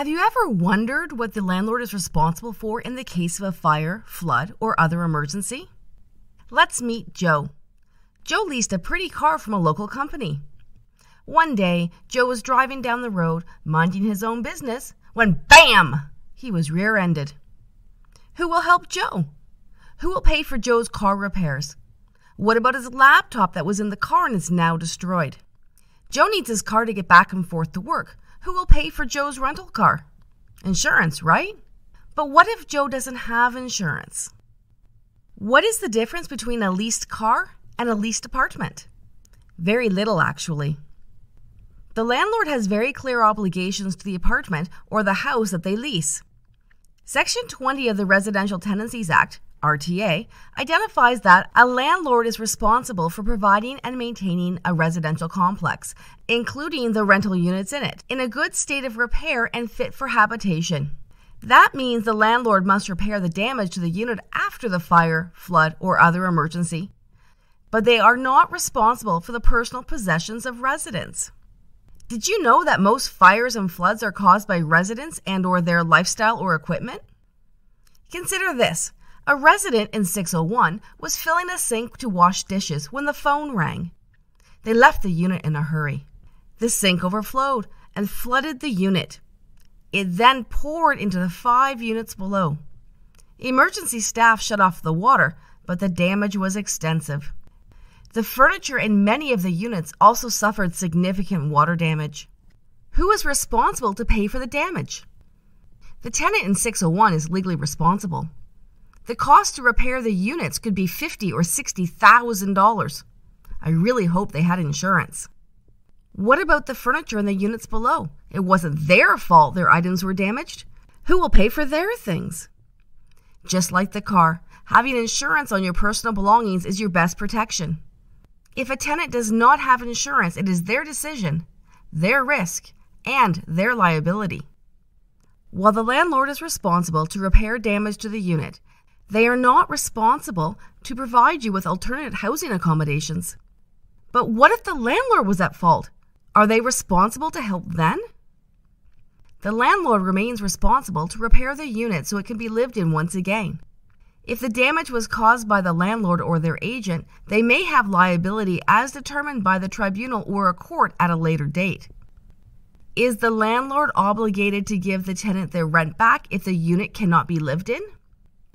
Have you ever wondered what the landlord is responsible for in the case of a fire, flood, or other emergency? Let's meet Joe. Joe leased a pretty car from a local company. One day, Joe was driving down the road, minding his own business, when BAM! He was rear ended. Who will help Joe? Who will pay for Joe's car repairs? What about his laptop that was in the car and is now destroyed? Joe needs his car to get back and forth to work. Who will pay for Joe's rental car? Insurance, right? But what if Joe doesn't have insurance? What is the difference between a leased car and a leased apartment? Very little, actually. The landlord has very clear obligations to the apartment or the house that they lease. Section 20 of the Residential Tenancies Act RTA, identifies that a landlord is responsible for providing and maintaining a residential complex, including the rental units in it, in a good state of repair and fit for habitation. That means the landlord must repair the damage to the unit after the fire, flood, or other emergency. But they are not responsible for the personal possessions of residents. Did you know that most fires and floods are caused by residents and or their lifestyle or equipment? Consider this. A resident in 601 was filling a sink to wash dishes when the phone rang. They left the unit in a hurry. The sink overflowed and flooded the unit. It then poured into the five units below. Emergency staff shut off the water, but the damage was extensive. The furniture in many of the units also suffered significant water damage. Who is responsible to pay for the damage? The tenant in 601 is legally responsible. The cost to repair the units could be fifty or sixty thousand dollars. I really hope they had insurance. What about the furniture in the units below? It wasn't their fault their items were damaged. Who will pay for their things? Just like the car, having insurance on your personal belongings is your best protection. If a tenant does not have insurance, it is their decision, their risk, and their liability. While the landlord is responsible to repair damage to the unit, they are not responsible to provide you with alternate housing accommodations. But what if the landlord was at fault? Are they responsible to help then? The landlord remains responsible to repair the unit so it can be lived in once again. If the damage was caused by the landlord or their agent, they may have liability as determined by the tribunal or a court at a later date. Is the landlord obligated to give the tenant their rent back if the unit cannot be lived in?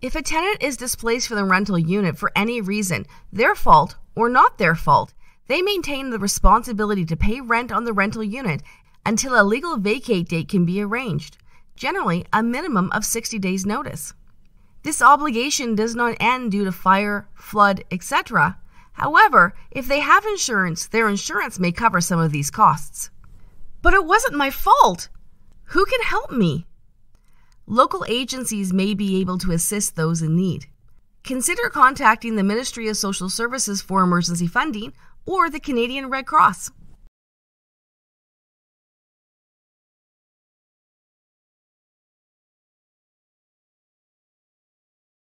If a tenant is displaced from the rental unit for any reason, their fault or not their fault, they maintain the responsibility to pay rent on the rental unit until a legal vacate date can be arranged, generally a minimum of 60 days' notice. This obligation does not end due to fire, flood, etc. However, if they have insurance, their insurance may cover some of these costs. But it wasn't my fault. Who can help me? Local agencies may be able to assist those in need. Consider contacting the Ministry of Social Services for emergency funding or the Canadian Red Cross.